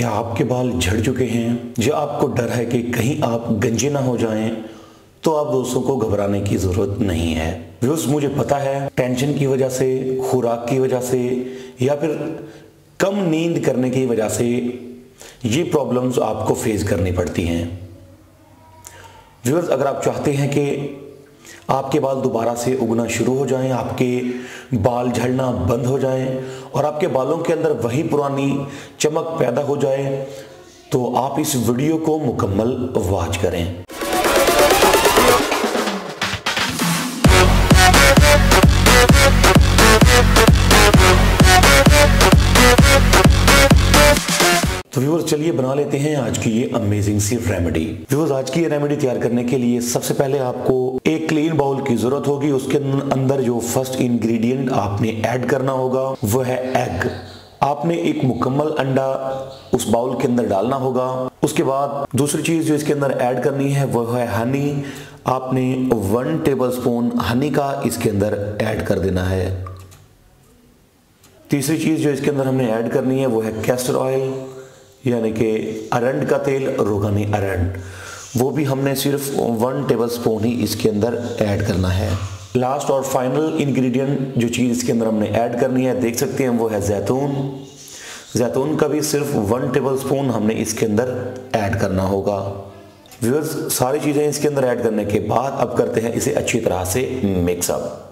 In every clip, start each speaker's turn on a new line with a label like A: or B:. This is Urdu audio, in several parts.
A: کیا آپ کے بال جھڑ چکے ہیں؟ یا آپ کو ڈر ہے کہ کہیں آپ گنجے نہ ہو جائیں؟ تو آپ دوستوں کو گھبرانے کی ضرورت نہیں ہے۔ ویوز مجھے پتا ہے ٹینشن کی وجہ سے، خوراک کی وجہ سے، یا پھر کم نیند کرنے کی وجہ سے یہ پرابلمز آپ کو فیس کرنی پڑتی ہیں۔ ویورز اگر آپ چاہتے ہیں کہ آپ کے بال دوبارہ سے اگنا شروع ہو جائیں، آپ کے بال جھڑنا بند ہو جائیں اور آپ کے بالوں کے اندر وہی پرانی چمک پیدا ہو جائے تو آپ اس ویڈیو کو مکمل واچ کریں۔ تو ویورز چلیے بنا لیتے ہیں آج کی یہ امیزنگ سی ریمیڈی ویورز آج کی یہ ریمیڈی تیار کرنے کے لیے سب سے پہلے آپ کو ایک کلین باؤل کی ضرورت ہوگی۔ اس کے اندر جو فرسٹ انگریڈینٹ آپ نے ایڈ کرنا ہوگا، وہ ہے ایگ آپ نے ایک مکمل انڈا اس باؤل کے اندر ڈالنا ہوگا۔ اس کے بعد دوسری چیز جو اس کے اندر ایڈ کرنی ہے، وہ ہے ہنی آپ نے ون ٹیبل سپون ہنی کا اس کے اندر ایڈ کر دینا ہے۔ تیسری چیز جو اس کے اندر ہم نے ایڈ کرنی ہے، وہ ہے کیسٹر آئل یعنی کہ ارنڈ کا تیل، روغنی ارنڈ۔ وہ بھی ہم نے صرف ون ٹیبل سپون ہی اس کے اندر ایڈ کرنا ہے۔ لاسٹ اور فائنل انگریڈینٹ جو چیز اس کے اندر ہم نے ایڈ کرنی ہے، دیکھ سکتے ہیں، وہ ہے زیتون۔ زیتون کا بھی صرف ون ٹیبل سپون ہم نے اس کے اندر ایڈ کرنا ہوگا۔ ویورز ساری چیزیں اس کے اندر ایڈ کرنے کے بعد اب کرتے ہیں اسے اچھی طرح سے مکس اپ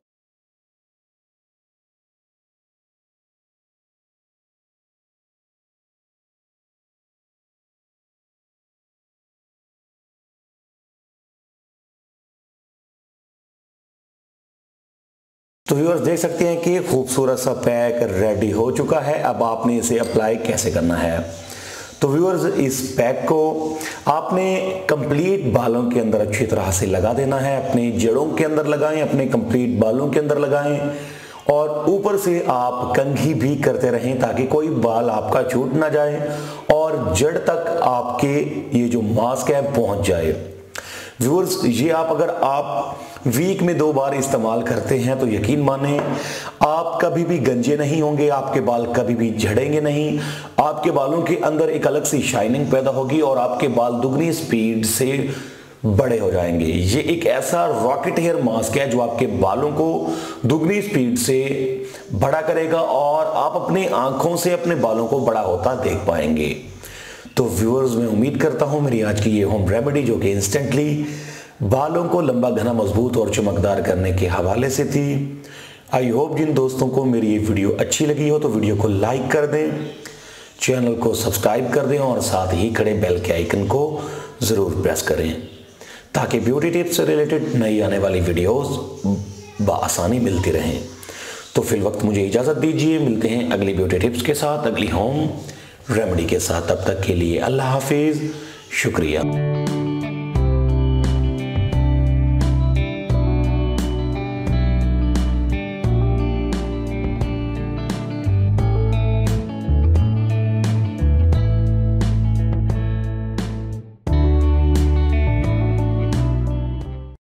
A: تو ویورز دیکھ سکتے ہیں کہ خوبصورت سا پیک ریڈی ہو چکا ہے۔ اب آپ نے اسے اپلائی کیسے کرنا ہے؟ تو ویورز اس پیک کو آپ نے کمپلیٹ بالوں کے اندر اچھی طرح سے لگا دینا ہے۔ اپنے جڑوں کے اندر لگائیں، اپنے کمپلیٹ بالوں کے اندر لگائیں۔ اور اوپر سے آپ کنگھی بھی کرتے رہیں تاکہ کوئی بال آپ کا چھوٹ نہ جائے اور جڑ تک آپ کے یہ جو ماسک ہے پہنچ جائے۔ ویورز، یہ آپ اگر آپ ویک میں دو بار استعمال کرتے ہیں تو یقین مانیں، آپ کبھی بھی گنجے نہیں ہوں گے، آپ کے بال کبھی بھی جھڑیں گے نہیں، آپ کے بالوں کے اندر ایک الگ سی شائننگ پیدا ہوگی اور آپ کے بال دگنی سپیڈ سے بڑے ہو جائیں گے۔ یہ ایک ایسا راکٹ ہیئر ماسک ہے جو آپ کے بالوں کو دگنی سپیڈ سے بڑا کرے گا اور آپ اپنی آنکھوں سے اپنے بالوں کو بڑا ہوتا دیکھ پائیں گے۔ تو ویورز میں امید کرتا ہوں میری آج کی یہ ہوم ریمیڈی جو کہ انسٹنٹلی بالوں کو لمبا، گھنا، مضبوط اور چمکدار کرنے کے حوالے سے تھی۔ آئی ہوپ جن دوستوں کو میری یہ ویڈیو اچھی لگی ہو تو ویڈیو کو لائک کر دیں چینل کو سبسکرائب کر دیں اور ساتھ ہی کھڑے بیل کے آئیکن کو ضرور پریس کریں۔ تاکہ بیوٹی ٹپس سے ریلیٹڈ نئی آنے والی ویڈیوز بآسانی ملتی رہیں۔ تو فی الوقت مجھے اجازت دیجیے ملتے ہیں اگلی بیوٹی ٹپس کے ساتھ، اگلی ہوم ریمیڈی کے ساتھ. اب تک کے لیے اللہ حافظ. شکریہ.